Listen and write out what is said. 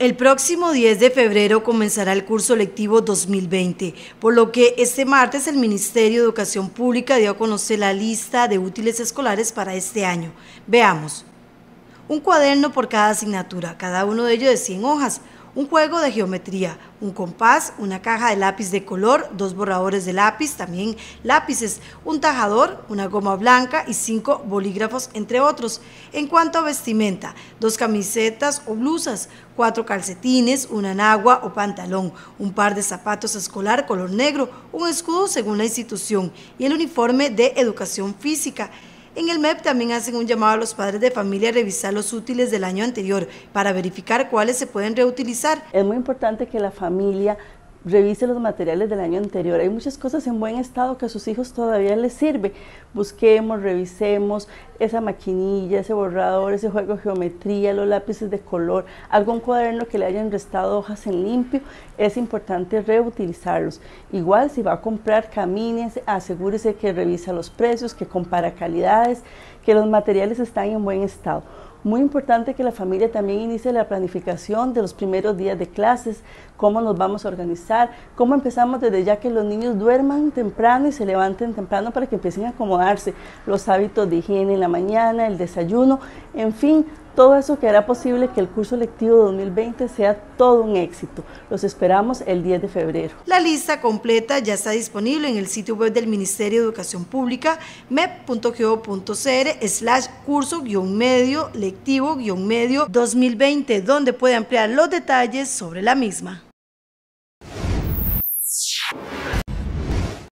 El próximo 10 de febrero comenzará el curso lectivo 2020, por lo que este martes el Ministerio de Educación Pública dio a conocer la lista de útiles escolares para este año. Veamos. Un cuaderno por cada asignatura, cada uno de ellos de 100 hojas, un juego de geometría, un compás, una caja de lápiz de color, dos borradores de lápiz, también lápices, un tajador, una goma blanca y cinco bolígrafos, entre otros. En cuanto a vestimenta, dos camisetas o blusas, cuatro calcetines, una enagua o pantalón, un par de zapatos escolar color negro, un escudo según la institución y el uniforme de educación física. En el MEP también hacen un llamado a los padres de familia a revisar los útiles del año anterior para verificar cuáles se pueden reutilizar. Es muy importante que la familia revise los materiales del año anterior. Hay muchas cosas en buen estado que a sus hijos todavía les sirve. Busquemos, revisemos esa maquinilla, ese borrador, ese juego de geometría, los lápices de color, algún cuaderno que le hayan restado hojas en limpio. Es importante reutilizarlos. Igual si va a comprar, camines, asegúrese que revisa los precios, que compara calidades, que los materiales están en buen estado. Muy importante que la familia también inicie la planificación de los primeros días de clases, cómo nos vamos a organizar, cómo empezamos desde ya que los niños duerman temprano y se levanten temprano para que empiecen a acomodarse, los hábitos de higiene en la mañana, el desayuno, en fin, todo eso que hará posible que el curso lectivo 2020 sea todo un éxito. Los esperamos el 10 de febrero. La lista completa ya está disponible en el sitio web del Ministerio de Educación Pública, mep.go.cr slash curso-medio lectivo-medio 2020, donde puede ampliar los detalles sobre la misma.